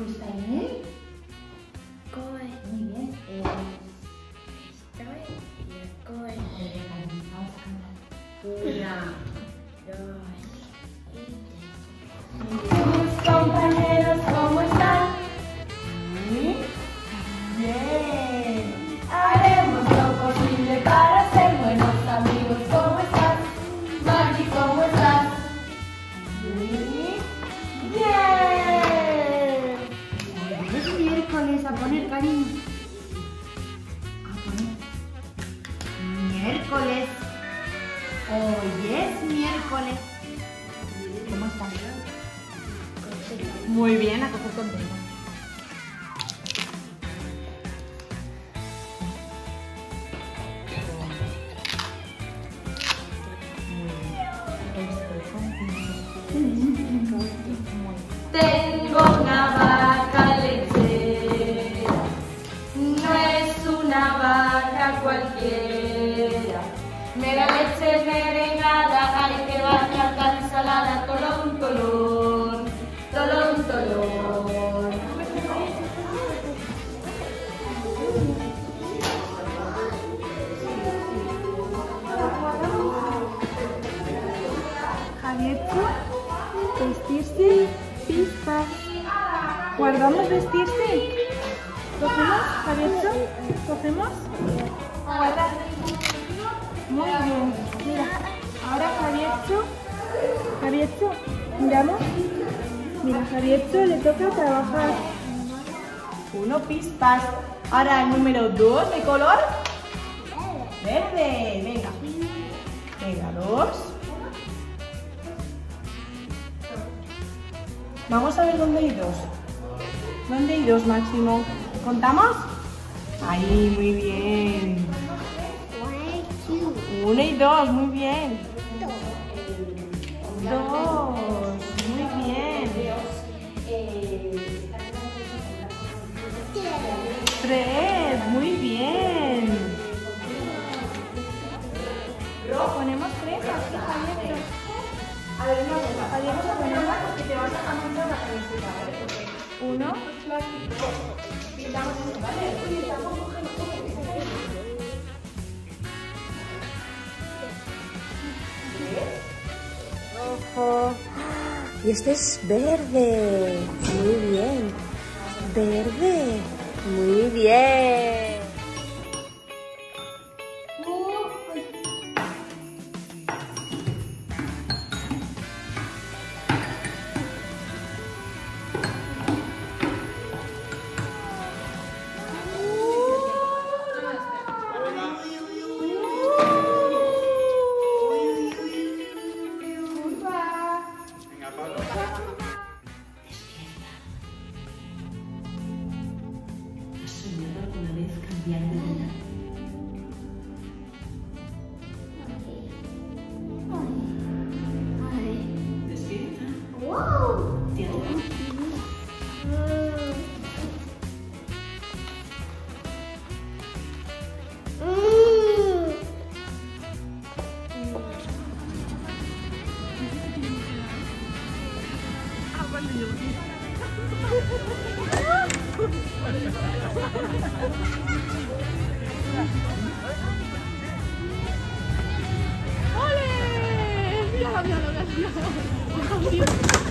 por 100 tá Hoy es miércoles. ¿Cómo estás? Muy bien, a coger contento. Tengo una vaca lechera, no es una vaca cualquiera. Mera leche merengada, hay que bañar la ensalada, tolón, tolón, tolón, tolón. Javiercho, vestirse, pistas. ¿Guardamos vestirse? ¿Cogemos, Javiercho? ¿Cogemos? Miramos. Mira, Javiercho le toca trabajar. Uno pispas. Ahora el número dos de color. Verde. Venga. Venga, dos. Vamos a ver dónde hay dos. ¿Dónde hay dos, Máximo? ¿Contamos? Ahí, muy bien. Uno y dos, muy bien. Dos, Tres, muy bien. Ponemos tres aquí, Javiercho. A ver, una cosa, vamos a ponerla porque te vas a manchar la camiseta, ¿vale? Uno. pintamos esto, ¿vale? Ojo. Y este es verde. Muy bien. Verde. Muy bien. Ole! Mira, mira, mira, mira.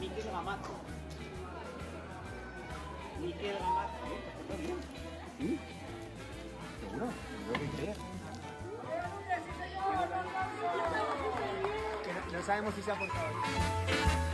Miquel Gamazo. Miquel Gamazo. ¿Sí? ¿Seguro? Yo que creer. Que no- No sabemos si se ha portado bien.